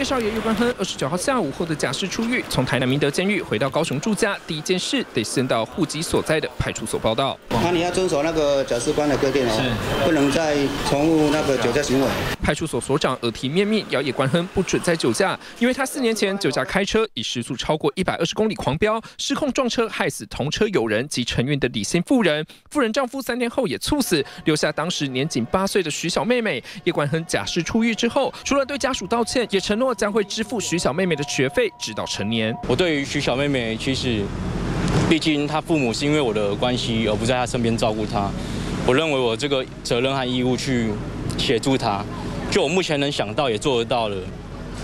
叶少爷叶冠亨二十九号下午获得假释出狱，从台南明德监狱回到高雄住家，第一件事得先到户籍所在的派出所报到。那你要遵守那个假释官的规定哦，不能再重复那个酒驾行为。派出所所长耳提面命，要叶冠亨不准再酒驾，因为他四年前酒驾开车，以时速超过一百二十公里狂飙，失控撞车，害死同车友人及承运的李姓妇人。妇人丈夫三天后也猝死，留下当时年仅八岁的徐小妹妹。叶冠亨假释出狱之后，除了对家属道歉，也承诺将会支付徐小妹妹的学费，直到成年。我对于徐小妹妹，其实毕竟她父母是因为我的关系而不在她身边照顾她，我认为我这个责任和义务去协助她。就我目前能想到也做得到了，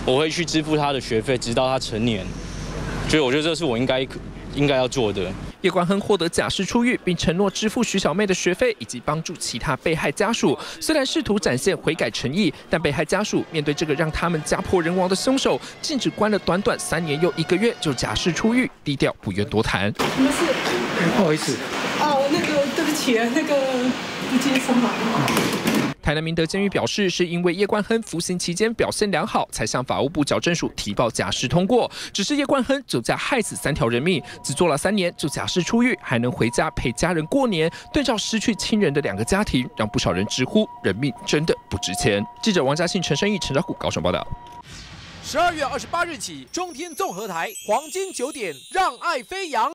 我会去支付她的学费，直到她成年。所以我觉得这是我应该应该要做的。叶冠亨获得假释出狱，并承诺支付徐小妹的学费以及帮助其他被害家属。虽然试图展现悔改诚意，但被害家属面对这个让他们家破人亡的凶手，竟只关了短短三年又一个月就假释出狱，低调不愿多谈。什么事？不好意思。哦，那个对不起，那个不接受嘛。台南明德监狱表示，是因为叶冠亨服刑期间表现良好，才向法务部矫正署提报假释通过。只是叶冠亨酒驾害死三条人命，只坐了三年就假释出狱，还能回家陪家人过年。对照失去亲人的两个家庭，让不少人直呼人命真的不值钱。记者王嘉信、陈生义、陈兆虎高雄报道。十二月二十八日起，中天综合台黄金九点，让爱飞扬。